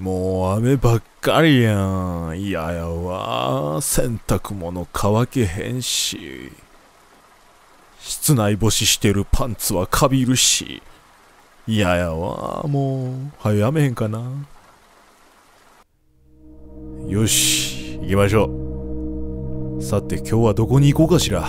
もう雨ばっかりやん。嫌やわ。洗濯物乾けへんし。室内干ししてるパンツはかびるし。嫌ややわ。もう、はよやめへんかな。よし、行きましょう。さて今日はどこに行こうかしら。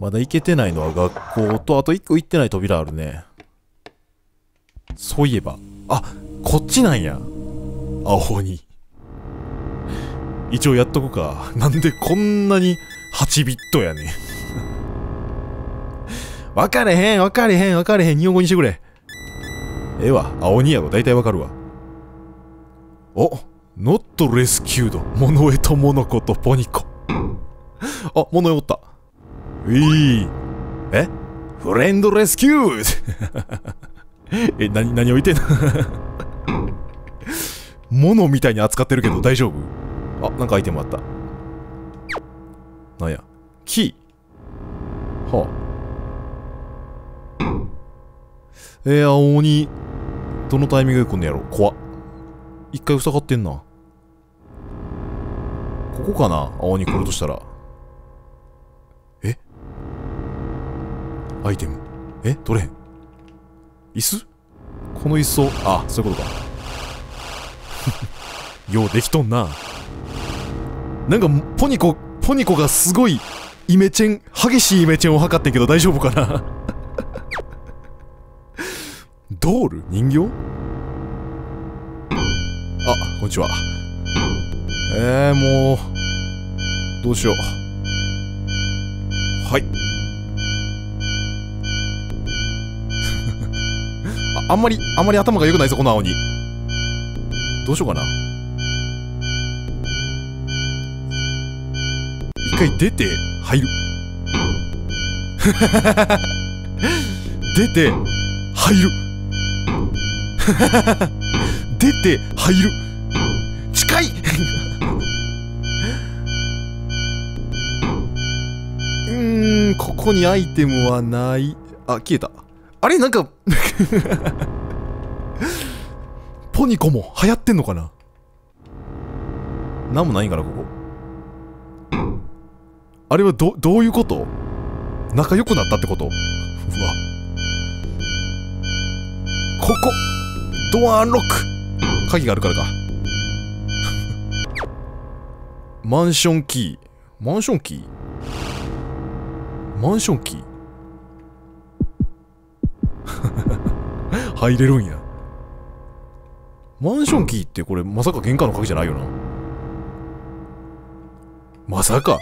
まだ行けてないのは学校と、あと一個行ってない扉あるね。そういえば、あ、こっちなんや。青鬼。一応やっとこか。なんでこんなに8ビットやねん。わかれへん、わかれへん、わかれへん。日本語にしてくれ。ええわ、青鬼やろ。大体わかるわ。お、ノットレスキュード。モノエとモノコとポニコ。あ、モノエおった。ういえ？フレンドレスキュー え、なに、何を言ってんの？物みたいに扱ってるけど大丈夫？あ、なんかアイテムあった。なんや？キー。はあ。えー、青鬼、どのタイミングで来んねやろ？怖っ。一回塞がってんな。ここかな？青鬼来るとしたら。え？アイテム？え？取れへん。椅子？この椅子を、あ、そういうことか。ようできとんな。なんか、ポニコ、ポニコがすごい、イメチェン、激しいイメチェンを図ってんけど大丈夫かな？ドール？人形？あ、こんにちは。えー、もう、どうしよう。はい。あんまり、あんまり頭が良くないぞ、この青に。どうしようかな。一回出て、入る。出て、入る。出て、入る。近い うーん、ここにアイテムはない。あ、消えた。あれなんかポニコも流行ってんのかな？なんもないんかな、ここ。あれはど、どういうこと？仲良くなったってこと？うわ。ここドアアンロック鍵があるからか。マンションキー。マンションキー？マンションキー？入れるんや。マンションキーってこれまさか玄関の鍵じゃないよな。まさか。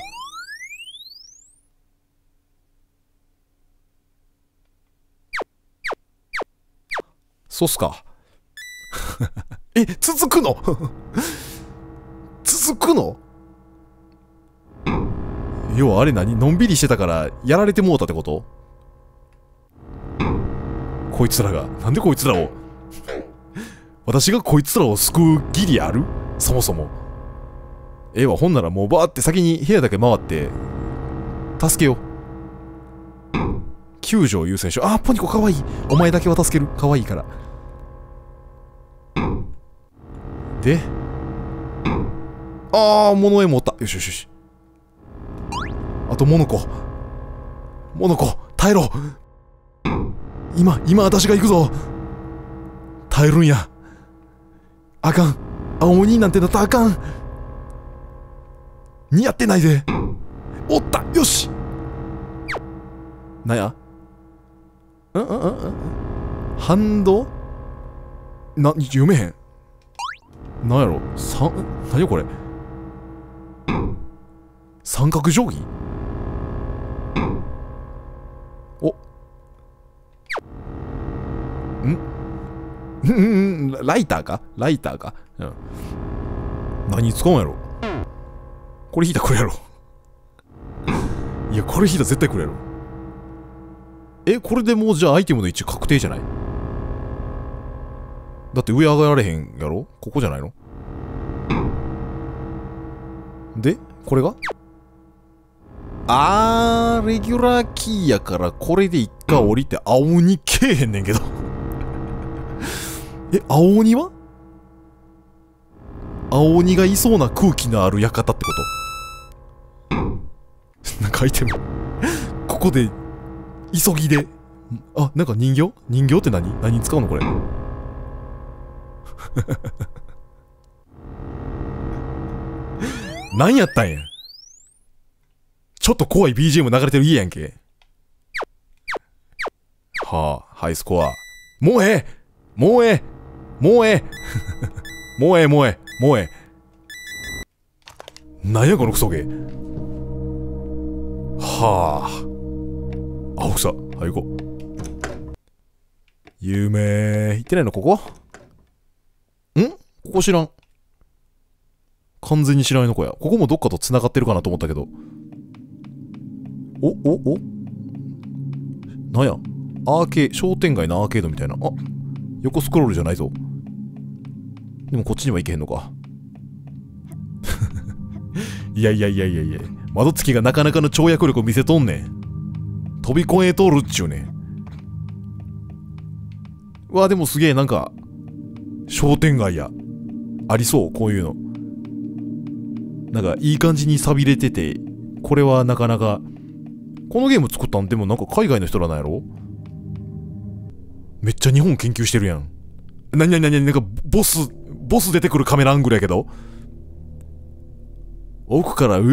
そうっすか。え、続くの？続くの？要はあれ何？のんびりしてたからやられてもうたってこと？こいつらが。なんでこいつらを？私がこいつらを救う義理ある？そもそも。ええわ、ほんならもうバーって先に部屋だけ回って、助けよう。救助を優先しよう。あ、ポニコかわいい。お前だけは助ける。かわいいから。で、あー、モノエもおった。よしよしよし。あと、モノコ。モノコ、耐えろ。今、今私が行くぞ耐えるんや。あかん。青鬼なんてなったらあかん。似合ってないで。おったよしなんや？うんうんうんうん反動？な、読めへん。なんやろ？三、何よこれ？三角定規？ライターか？ライターか？うん。何使うんやろ？これ引いたこれやろ。いや、これ引いた絶対これやろ。え、これでもうじゃあアイテムの位置確定じゃない？だって上上がられへんやろ？ここじゃないの？で、これが？あー、レギュラーキーやからこれで一回降りて青にけえへんねんけど。え青鬼は？青鬼がいそうな空気のある館ってこと？なんか書いてるここで急ぎであなんか人形？人形って何？何に使うのこれ？何やったんや？ちょっと怖い BGM 流れてる家やんけ。はあハイスコア。もうええ！もうええ！もええ。もええもうええもうえなんやこのクソゲはあ。青草はい行こう。有名行ってないのここ？ん？ここ知らん。完全に知らないのこや。ここもどっかと繋がってるかなと思ったけど。おおお？なんや？アーケー商店街のアーケードみたいな。あ横スクロールじゃないぞ。でもこっちには行けへんのか。いやいやいやいやいや窓付きがなかなかの跳躍力を見せとんねん。飛び越えとるっちゅうねん。うわでもすげえなんか商店街やありそうこういうの。なんかいい感じに錆びれててこれはなかなかこのゲーム作ったんでもなんか海外の人らなんやろ？めっちゃ日本研究してるやん。なになになになんかボス、ボス出てくるカメラアングルやけど。奥から、うわ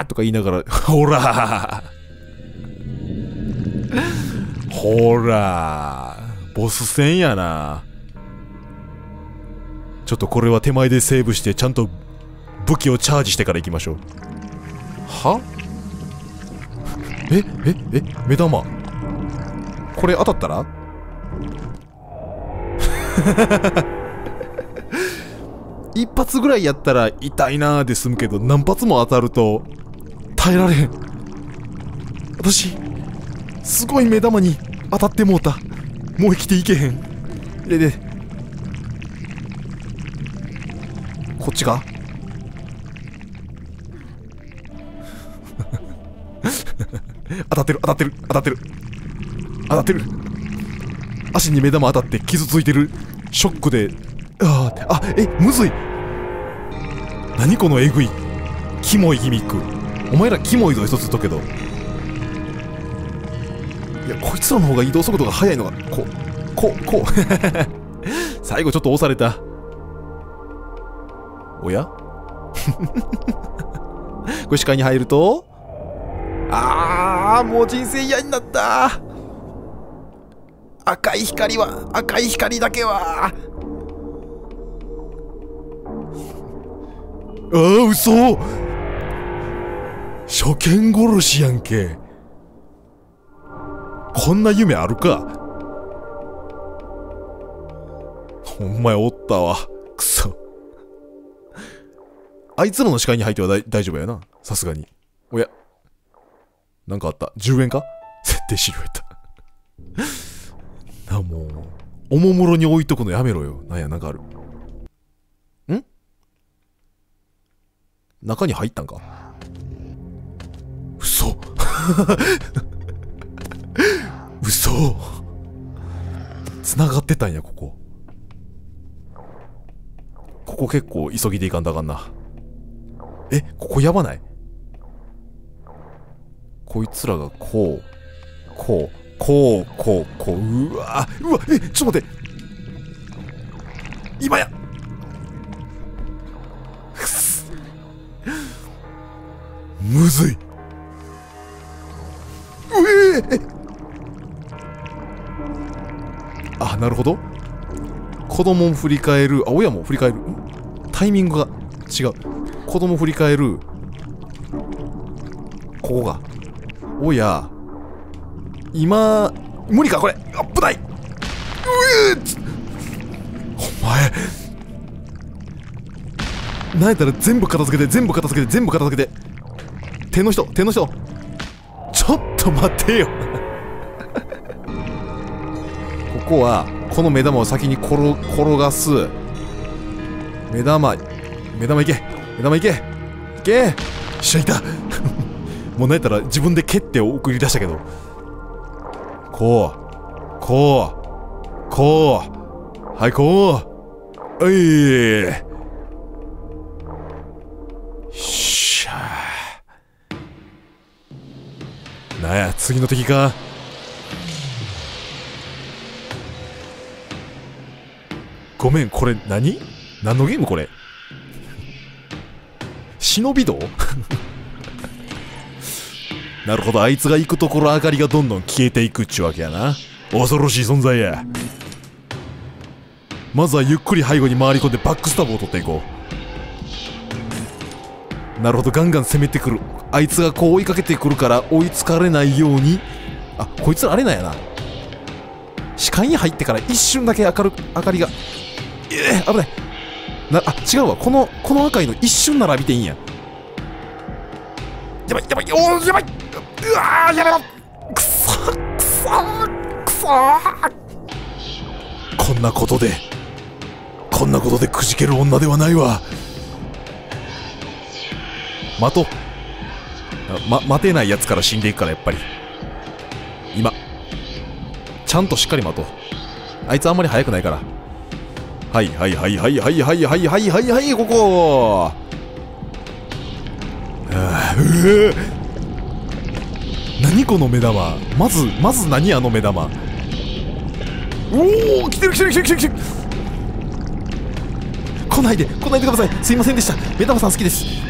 ー！とか言いながら、ほらほらボス戦やな。ちょっとこれは手前でセーブして、ちゃんと武器をチャージしてから行きましょう。は？えええ目玉。これ当たったら？一発ぐらいやったら痛いなーで済むけど何発も当たると耐えられへん。私すごい目玉に当たってもうた。もう生きていけへん。ででこっちか？当たってる当たってる当たってる。当たってる。足に目玉当たって傷ついてるショックでああえむずい。何このえぐい。キモいギミック。お前らキモいぞ一つ言っとけど。いやこいつらの方が移動速度が速いのがこうこうこ。う 最後ちょっと押された。おや？これ視界に入ると？ああもう人生嫌になった。赤い光は赤い光だけは。ああ嘘。初見殺しやんけ。こんな夢あるか。お前おったわ。くそ。あいつらの視界に入っては大大丈夫やな。さすがに。おや。なんかあった。10円か？設定資料やった。なもうおもむろに置いとくのやめろよ。なんやなんかある。中に入ったんか？嘘。嘘。繋がってたんやここ。ここ結構急ぎでいかんとあかんな。えここやばない？こいつらがこうこうこうこうこううわうわえちょっと待って。今や！むずい。うええあなるほど。子供を振り返るあ親も振り返る？タイミングが違う。子供振り返る。ここが。親今無理かこれ。危ない。うえお前。なんやったら全部片付けて全部片付けて全部片付けて。手の人手の人。ちょっと待てよ。ここはこの目玉を先に転転がす。目玉目玉いけ。目玉いけ。いけ。よっしゃいた。もうなんやったら自分で蹴って送り出したけど。こうこうこう。はいこう。おい。なんや次の敵か。ごめんこれ何？何のゲームこれ？忍び道？なるほどあいつが行くところ明かりがどんどん消えていくっちゅうわけやな。恐ろしい存在や。まずはゆっくり背後に回り込んでバックスタブを取っていこう。なるほどガンガン攻めてくる。あいつがこう追いかけてくるから追いつかれないように。あこいつらあれなんやな。視界に入ってから一瞬だけ明る明かりが。えー、危ない。なあ違うわ。このこの赤いの一瞬なら見ていいんや。やばいやばいおーやばい。うわーやめろくそくそくそこんなことでこんなことでくじける女ではないわ。待とう。ま待てないやつから死んでいくからやっぱり。今。ちゃんとしっかり待とう。あいつあんまり速くないから。はいはいはいはいはいはいはいはいはいはいここ。あうー何この目玉。まずまず何あの目玉。おお来てる来てる来てる来てる来てる。来ないで来ないでください。すいませんでした。目玉さん好きです。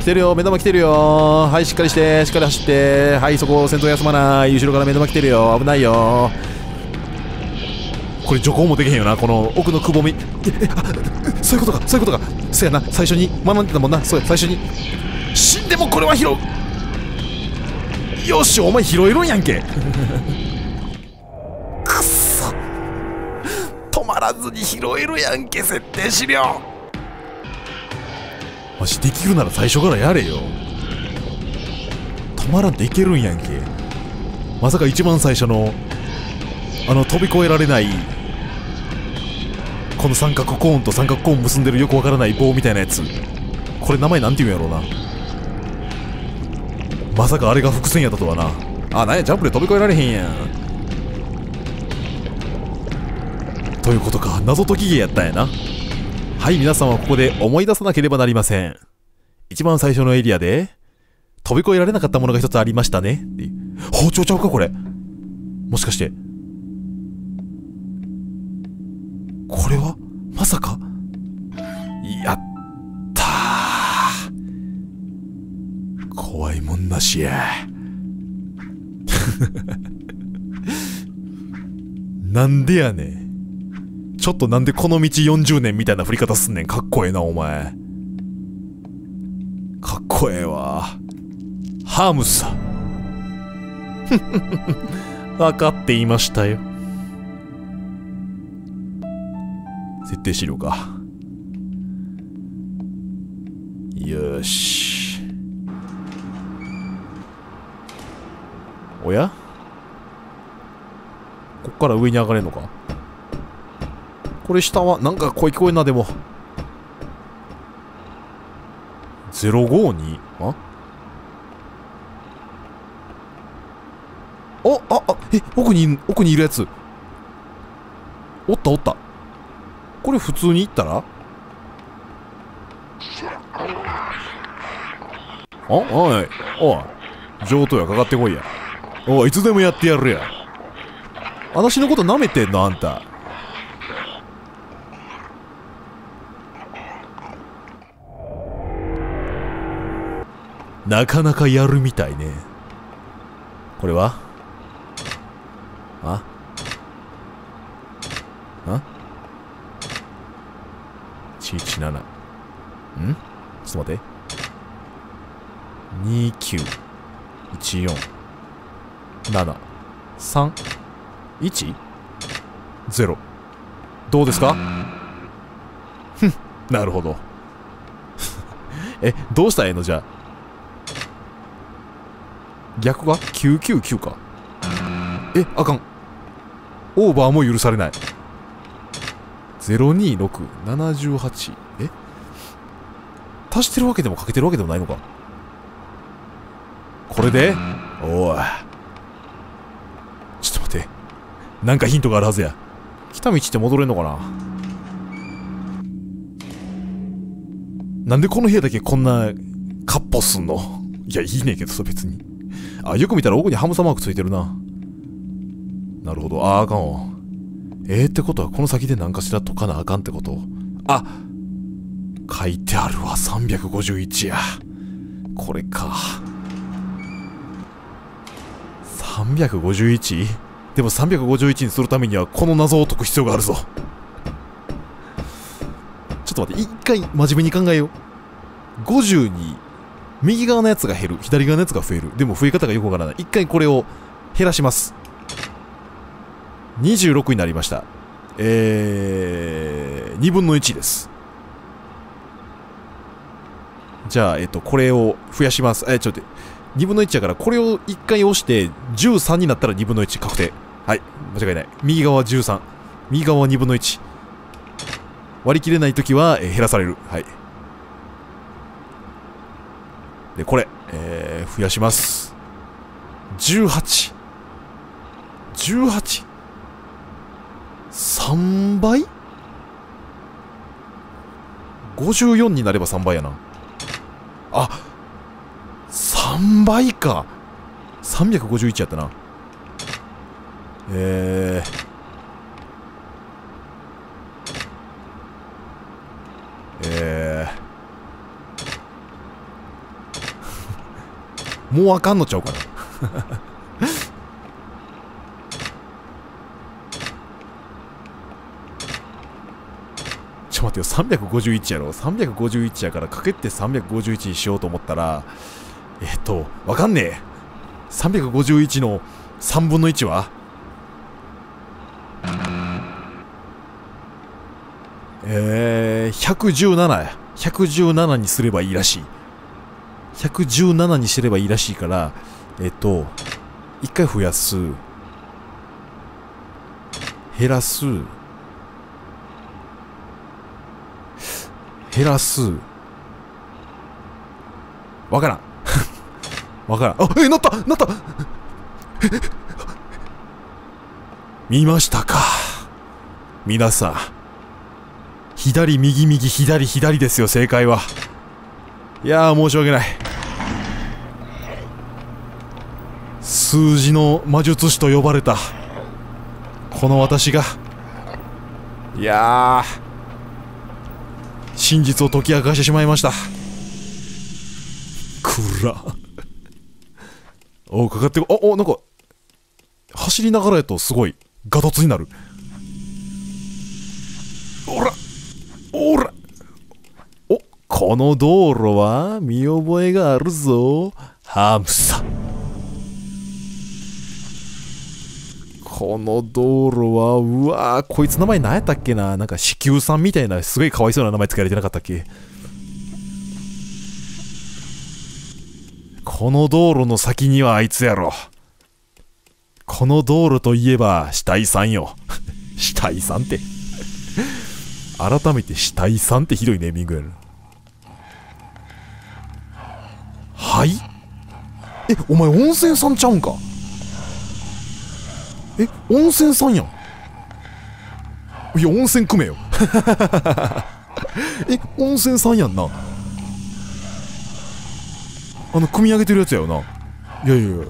来てるよ。目玉来てるよ。はいしっかりして。しっかり走って。はいそこ先頭休まない。後ろから目玉来てるよ。危ないよ。これ徐行もできへんよな。この奥のくぼみ。あ そういうことか。そういうことか。そやな。最初に学んでたもんな。そうや。最初に。死んでもこれは拾う。よしお前拾えるんやんけ。くっそ。止まらずに拾えるやんけ。設定資料。マジできるなら最初からやれよ。止まらんといけるんやんけ。まさか一番最初のあの飛び越えられないこの三角コーンと三角コーン結んでるよくわからない棒みたいなやつ。これ名前なんて言うんやろうな。まさかあれが伏線やったとはな。あなんやジャンプで飛び越えられへんやん。ということか謎解き芸やったんやなはい皆さんはここで思い出さなければなりません。一番最初のエリアで飛び越えられなかったものが一つありましたね。包丁ちゃうかこれ。もしかして。これはまさか。やったー。怖いもんなしや。なんでやねん。ちょっとなんでこの道40年みたいな振り方すんねん。かっこええなお前。かっこええわ。ハームスさ分かっていましたよ。設定資料か。よし。おや？こっから上に上がれんのか？これ下はなんか声聞こえんなでも。052あ？おああえ奥に奥にいるやつ。おったおった。これ普通に行ったら？あおいおい。上等やかかってこいや。おいいつでもやってやるや。私のこと舐めてんのあんた。なかなかやるみたいね。これは？あ？あ？117ん？ちょっと待って。29143110どうですか？ふん。なるほど。え、どうしたらええの？じゃあ。逆は ?999 か。え、あかん。オーバーも許されない。026、78。え？足してるわけでもかけてるわけでもないのか。これで？おい。ちょっと待って。なんかヒントがあるはずや。来た道って戻れんのかな？なんでこの部屋だけこんなカッポすんの？いや、いいねんけどさ、別に。あ、よく見たら奥にハムサマークついてるな。なるほど。ああ、あかんわ。えー、ってことはこの先で何かしら解かなあかんってこと？あ書いてあるわ。351や。これか。351? でも351にするためにはこの謎を解く必要があるぞ。ちょっと待って、一回真面目に考えよう。50に右側のやつが減る。左側のやつが増える。でも増え方がよくわからない。一回これを減らします。26になりました。えー、2分の1です。じゃあ、えっと、これを増やします。え、ちょっと待って。2分の1やから、これを1回押して、13になったら2分の1確定。はい。間違いない。右側は13。右側は2分の1。割り切れないときは、えー、減らされる。はい。で、これ、えー、増やします。18。18。3倍 ?54 になれば3倍やな。あ3倍か351やったなえー、えー、もうあかんのちゃうかなちょ待ってよ351やろ351やからかけて351にしようと思ったらえっと、わかんねえ。351の3分の1は？えー、117や。117にすればいいらしい。117にすればいいらしいから、えっと、一回増やす。減らす。減らす。わからん。わからん。あ、え、なったなった見ましたか皆さん。左、右、右、左、左ですよ、正解は。いやー、申し訳ない。数字の魔術師と呼ばれた、この私が。いやー、真実を解き明かしてしまいました。くら。おかかっておおなんか走りながらやとすごいガタツになるおらおらおこの道路は見覚えがあるぞハムサこの道路はうわこいつ名前何やったっけな？なんか子宮さんみたいなすごいかわいそうな名前つけられてなかったっけ？この道路の先にはあいつやろ。この道路といえば死体さんよ。死体さんって改めて死体さんってひどいネーミングやる。はい？え、お前温泉さんちゃうんか？え、温泉さんやん。いや、温泉組めよ。え、温泉さんやんな。あの組み上げてるやつやよな。いやいやいや。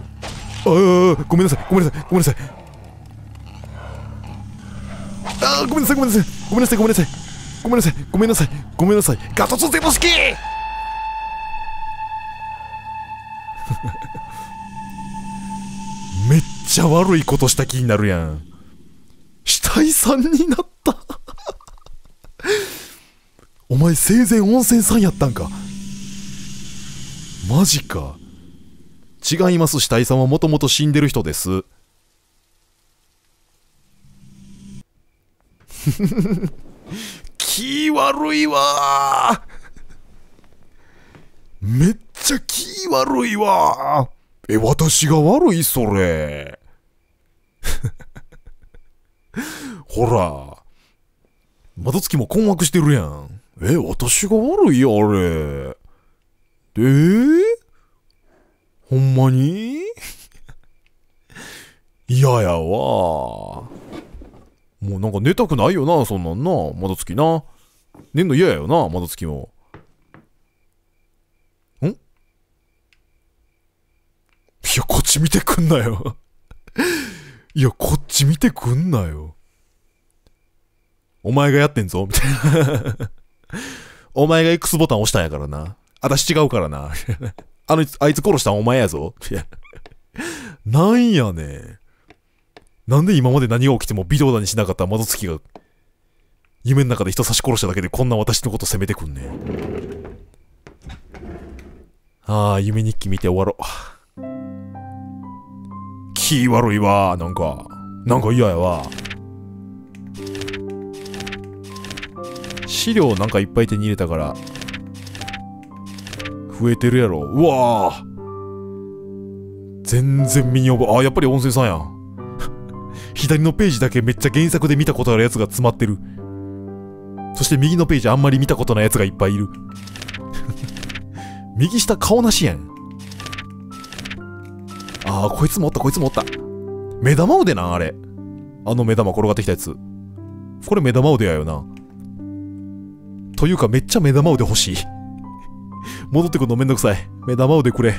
ああごめんなさいごめんなさいごめんなさい。あごめんなさいごめんなさい。ごめんなさいごめんなさい。ごめんなさいごめんなさいごめんなさい。ガトツゼボスキー！ちゃ悪いことした気になるやん死体さんになったお前生前温泉さんやったんかマジか。違います、死体さんはもともと死んでる人です。気悪いわめっちゃ気悪いわえ、私が悪いそれ。ほら。窓付きも困惑してるやん。え、私が悪い？よ、あれ。えー、ほんまに？嫌やわ。もうなんか寝たくないよな、そんなんな。窓付きな。寝んの嫌やよな、窓付きも。ん？いや、こっち見てくんなよ。いや、こっち見てくんなよ。お前がやってんぞみたいな。お前が X ボタン押したんやからな。私違うからな。あの、あいつ殺したんお前やぞ。いや。なんやねなんで今まで何が起きても微動だにしなかった窓付きが、夢の中で人差し殺しただけでこんな私のこと責めてくんねああ、夢日記見て終わろう。気悪いわ、なんか。なんか嫌やわ。資料なんかいっぱい手に入れたから、増えてるやろ。うわ全然身に覚え、あ、やっぱり温泉さんやん。左のページだけめっちゃ原作で見たことあるやつが詰まってる。そして右のページあんまり見たことないやつがいっぱいいる。右下顔なしやん。ああ、こいつもおった、こいつもおった。目玉腕なあれ。あの目玉転がってきたやつ。これ目玉腕やよな。というかめっちゃ目玉腕欲しい。戻ってくるのめんどくさい。目玉腕くれ。